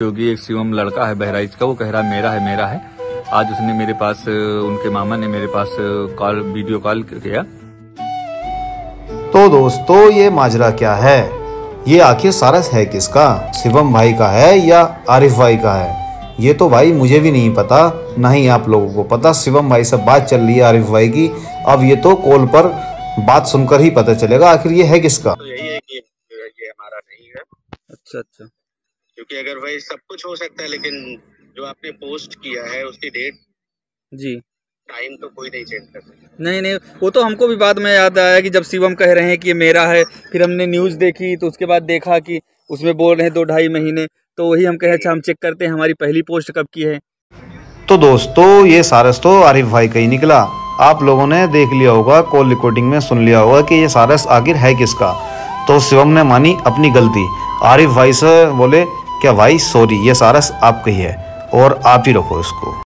क्योंकि एक शिवम लड़का है बहराइच का वो कह रहा है मेरा है मेरा है। आज उसने मेरे पास उनके मामा ने मेरे पास कॉल वीडियो कॉल किया। तो दोस्तों ये माजरा क्या है? ये आखिर सारस है किसका? शिवम भाई का है या आरिफ भाई का है? ये तो भाई मुझे भी नहीं पता ना ही आप लोगों को पता। शिवम भाई से बात चल रही है आरिफ भाई की। अब ये तो कॉल पर बात सुनकर ही पता चलेगा आखिर ये है किसका? तो यही है कि ये हमारा नहीं है। अच्छा अच्छा। क्योंकि अगर भाई सब कुछ हो सकता है लेकिन जो आपने पोस्ट किया है उसकी डेट जी। टाइम तो कोई नहीं चेंज कर सकता। नहीं नहीं वो तो हमको भी बाद में याद आया कि जब शिवम कह रहे हैं कि ये मेरा है फिर हमने न्यूज़ देखी तो उसके बाद देखा कि उसमें बोल रहे हैं दो ढाई महीने तो वही हम कहे अच्छा हम चेक करते हैं हमारी पहली पोस्ट कब की है? तो दोस्तों ये सारस तो आरिफ भाई का ही निकला। आप लोगों ने देख लिया होगा कॉल रिकॉर्डिंग में सुन लिया होगा कि ये सारस आखिर है किसका। तो शिवम ने मानी अपनी गलती। आरिफ भाई से बोले क्या भाई सॉरी ये सारा आपका ही है और आप ही रखो इसको।